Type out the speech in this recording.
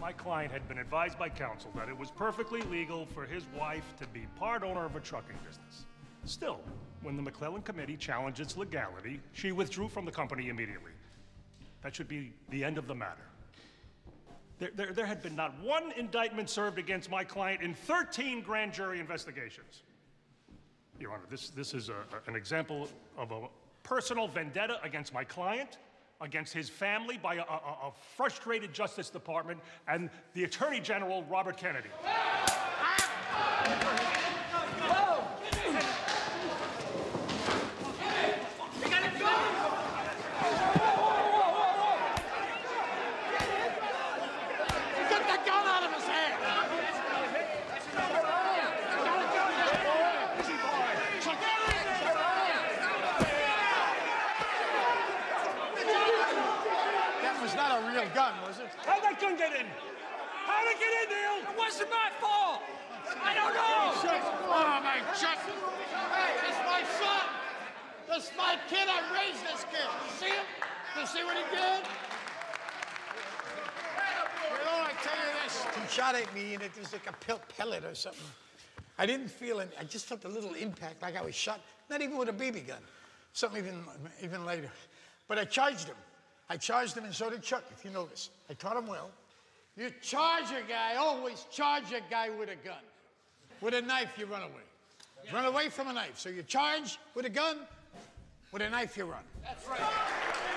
My client had been advised by counsel that it was perfectly legal for his wife to be part owner of a trucking business. Still, when the McClellan Committee challenged its legality, she withdrew from the company immediately. That should be the end of the matter. There, there, there had been not one indictment served against my client in 13 grand jury investigations. Your Honor, this, this is a, an example of a personal vendetta against my client, against his family by a, a, a frustrated Justice Department and the Attorney General, Robert Kennedy. Get the gun out of his hand! That was not a real gun, was it? How'd that gun get in? How'd it get in, Neil? It wasn't my fault! I don't know! Oh, my Chuck! Hey, it's my son! This is my kid. I raised this kid. You see him? You see what he did? You know, I tell you this. He shot at me, and it was like a pellet or something. I didn't feel it. I just felt a little impact, like I was shot. Not even with a BB gun. Something even, even later. But I charged him. I charged him, and so did Chuck, if you notice. I taught him well. You charge a guy, always charge a guy with a gun. With a knife, you run away. Run away from a knife. So you charge with a gun, with a knife, you run. That's right.